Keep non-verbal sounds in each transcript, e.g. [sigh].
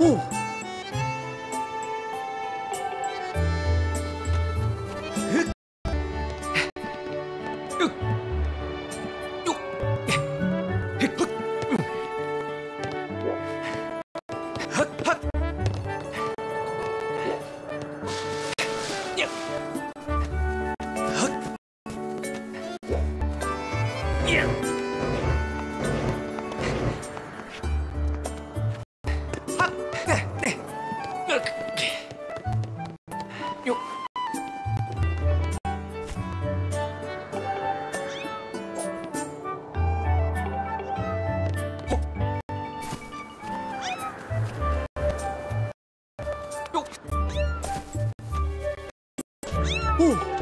Ooh. Ooh.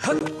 は。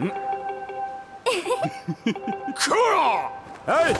[laughs] こらはい。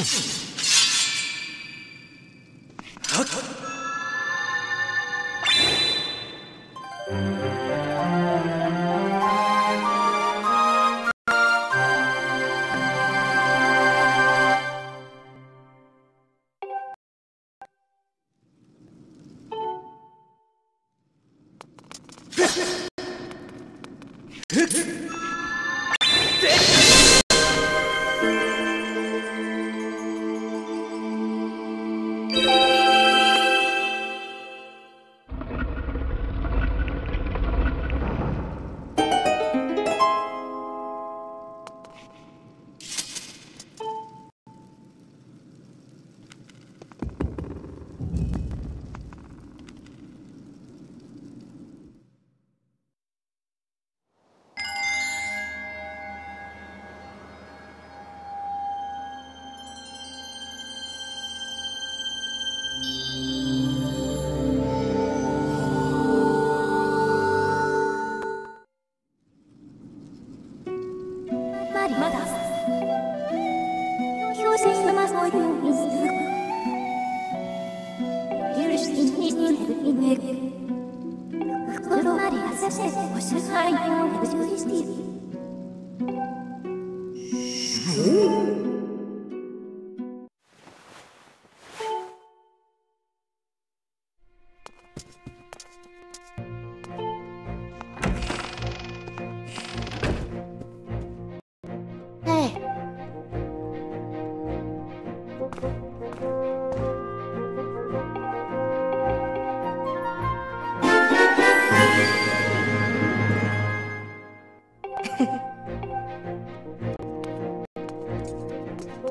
Hit! りまだ。表現のマスのようにする許してにににに袋マリアセセおしゃいのジュリステ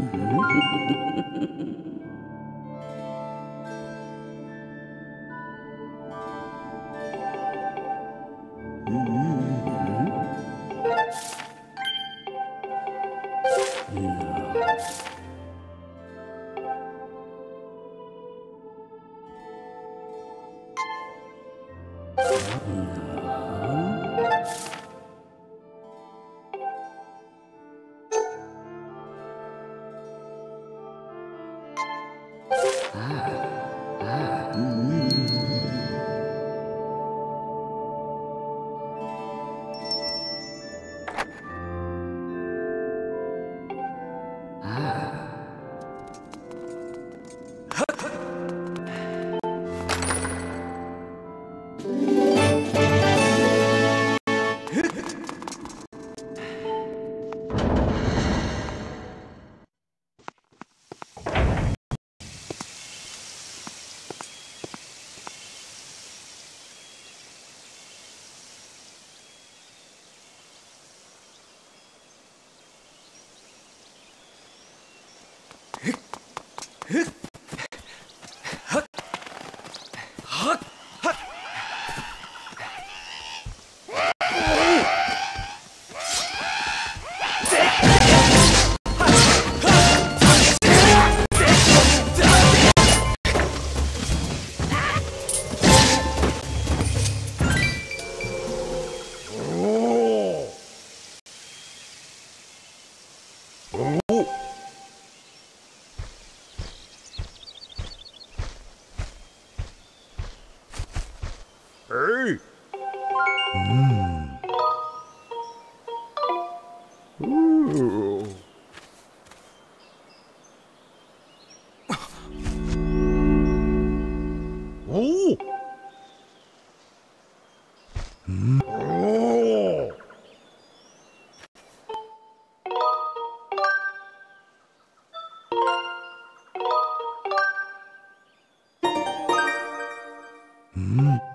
Uhum. [laughs] Huh? [laughs] 嗯。